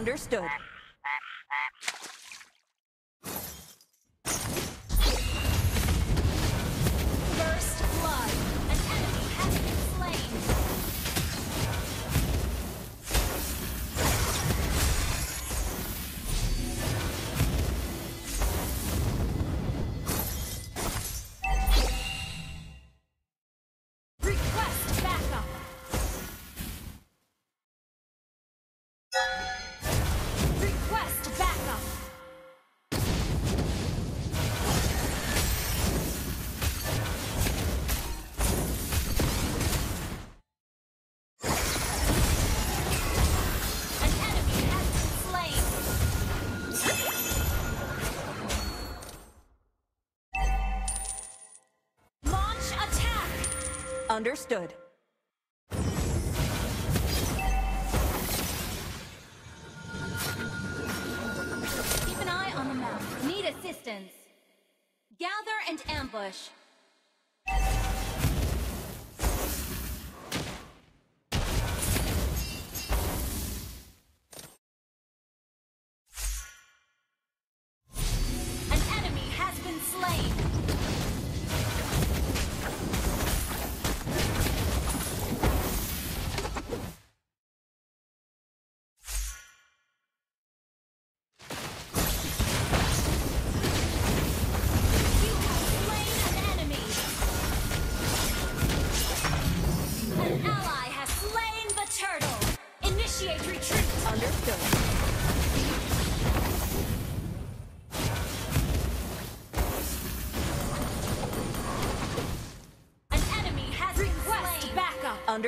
Understood. Understood. Keep an eye on the map. Need assistance. Gather and ambush.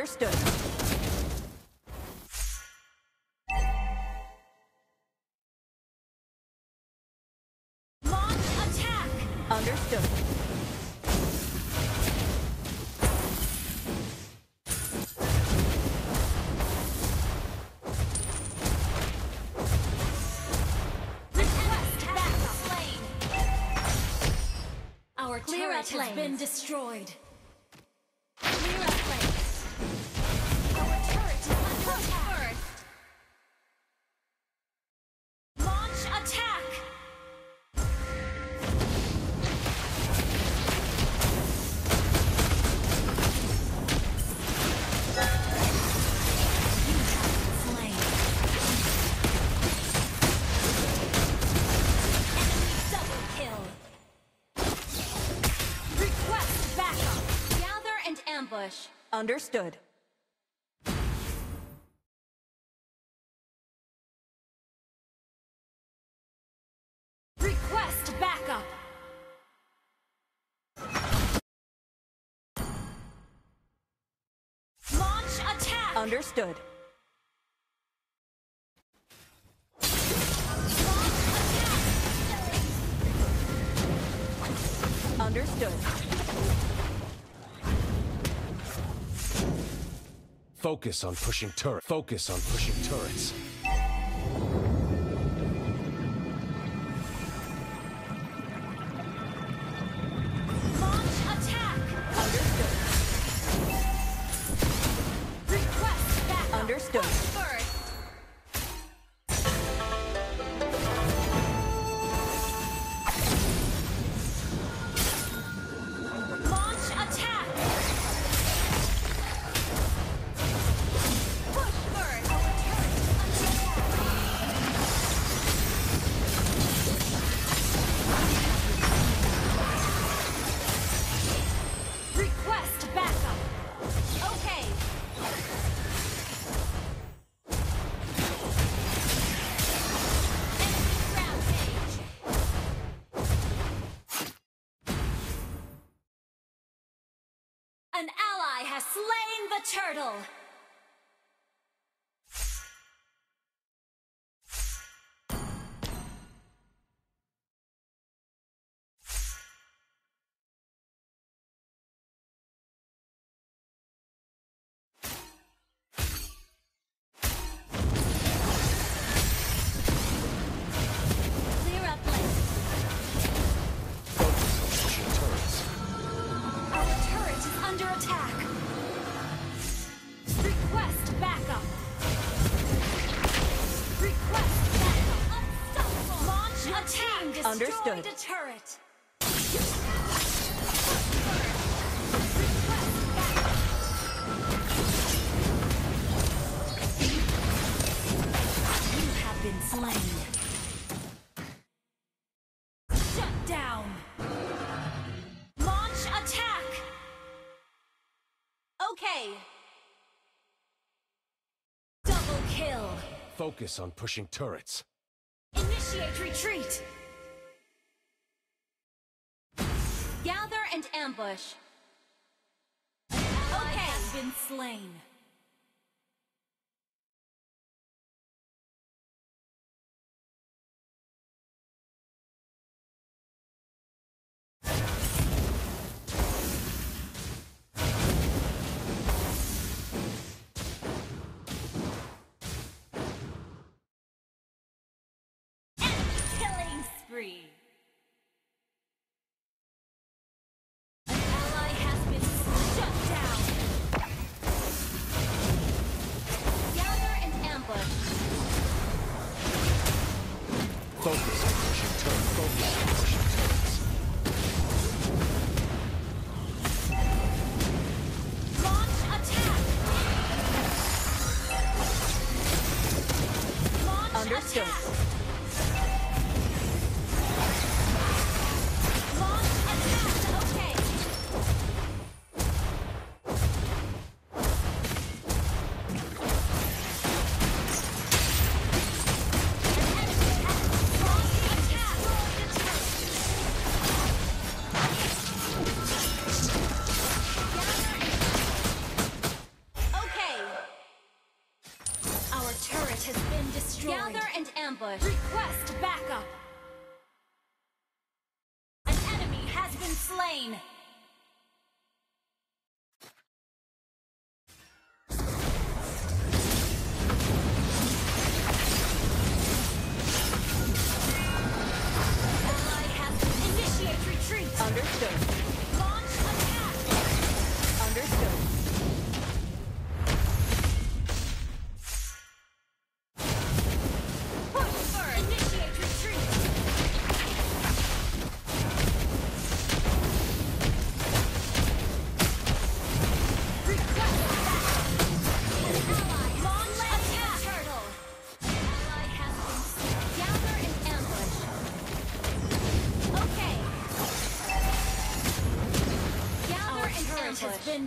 Understood. Launch attack! Understood. Our Clear turret has been destroyed. Understood. Request backup! Launch attack! Understood. Launch attack. Understood. Focus on pushing turret. Focus on pushing turrets. Turtle. Attack! Destroyed Understood. a turret. You have been slain. Shut down. Launch attack. Okay. Double kill. Focus on pushing turrets. Initiate retreat. Ambush. Ally has been slain. Turret has been destroyed. Gather and ambush. Request backup. An enemy has been slain.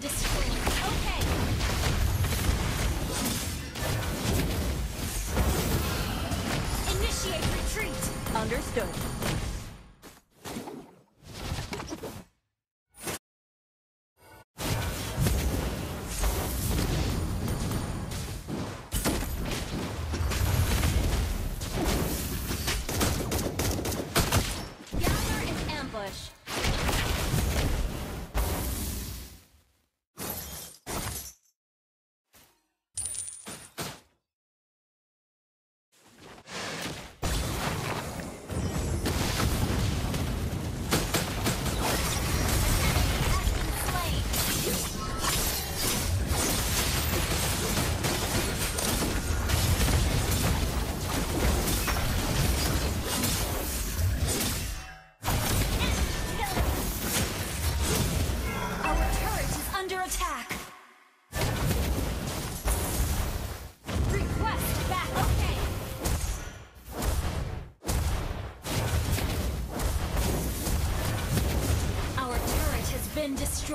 Turret ambush.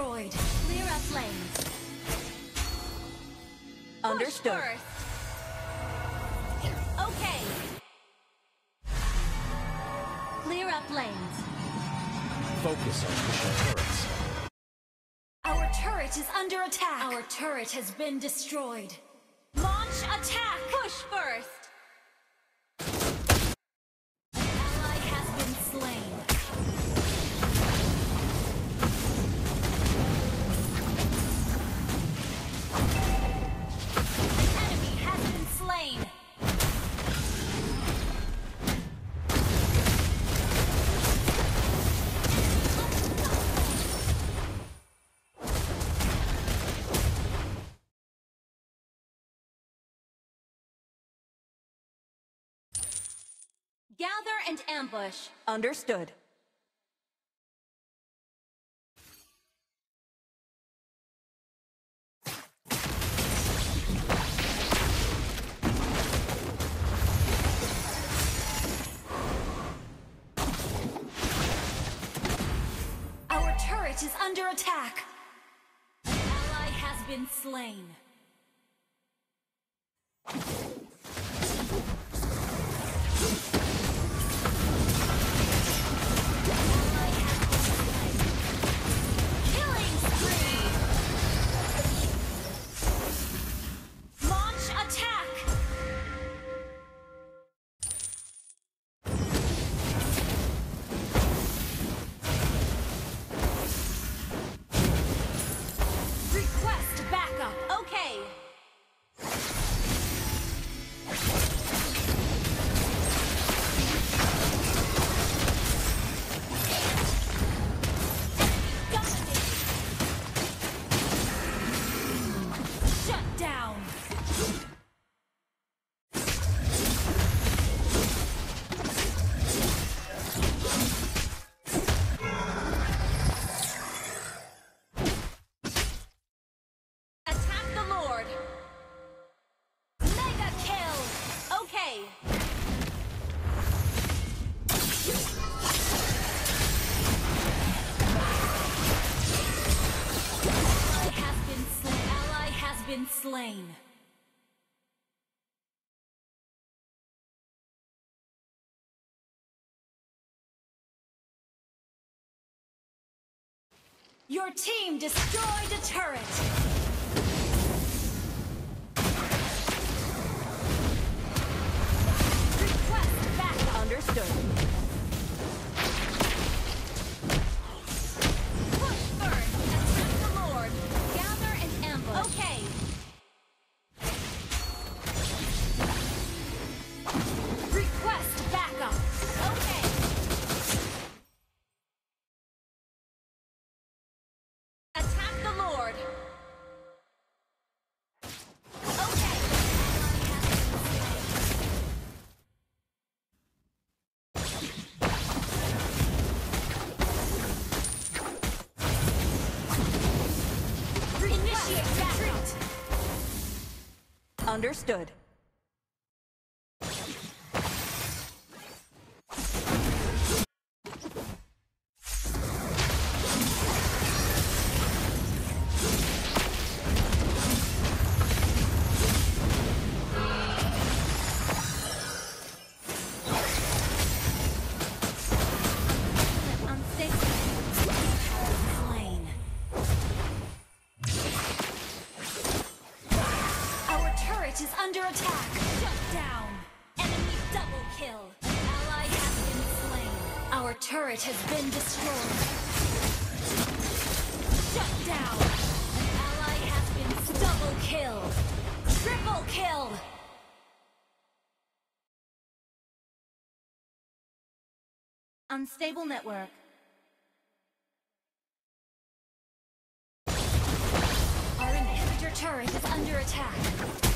Destroyed. Clear up lanes. Understood. First. Okay. Clear up lanes. Focus on pushing turrets. Our turret is under attack. Our turret has been destroyed. Launch attack. Push first. Gather and ambush. Understood. Our turret is under attack. An ally has been slain. Been slain. Your team destroyed a turret. Request backup. Understood. Understood. Kill. An ally has been slain. Our turret has been destroyed. Shut down. An ally has been double kill. Triple kill. Unstable network. Our inhibitor turret is under attack.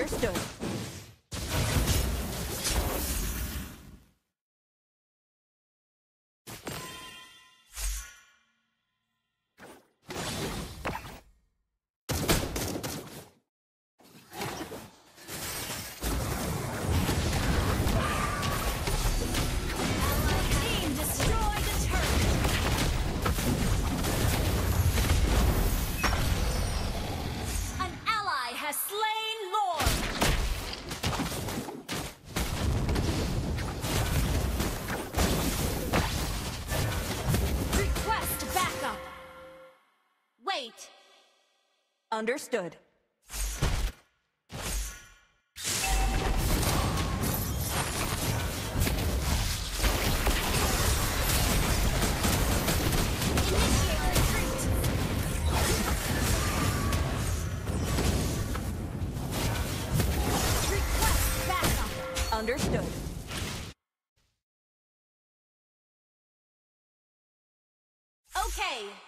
Understood. Understood. Understood. Okay.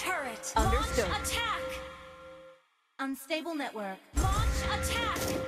turret. Understood. Launch attack. Unstable network. Launch attack.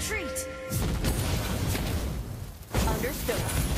Retreat! Understood.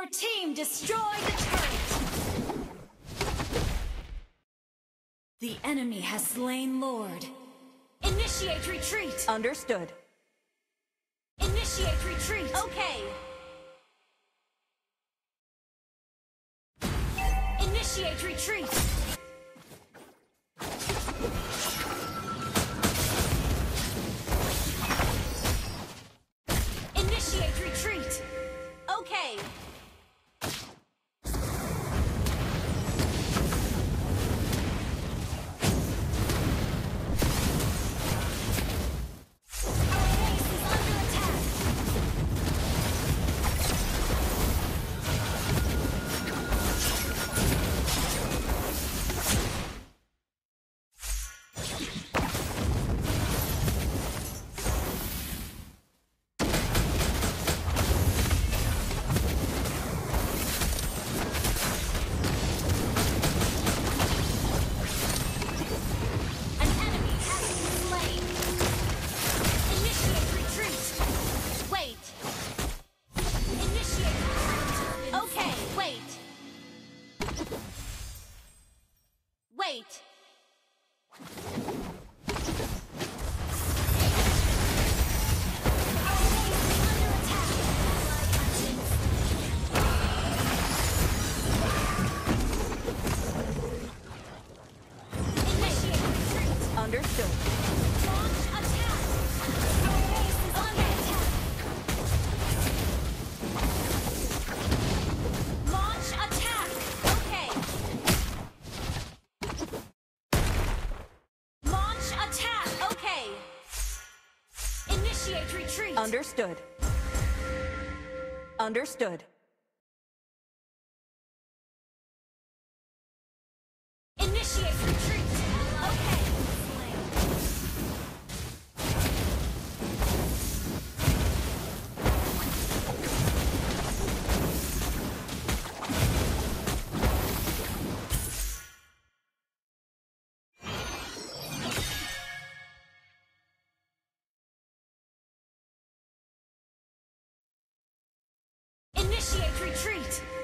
Your team destroyed the turret! The enemy has slain Lord. Initiate retreat! Understood. Initiate retreat! Okay! Initiate retreat! Understood. Understood. Retreat.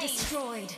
destroyed.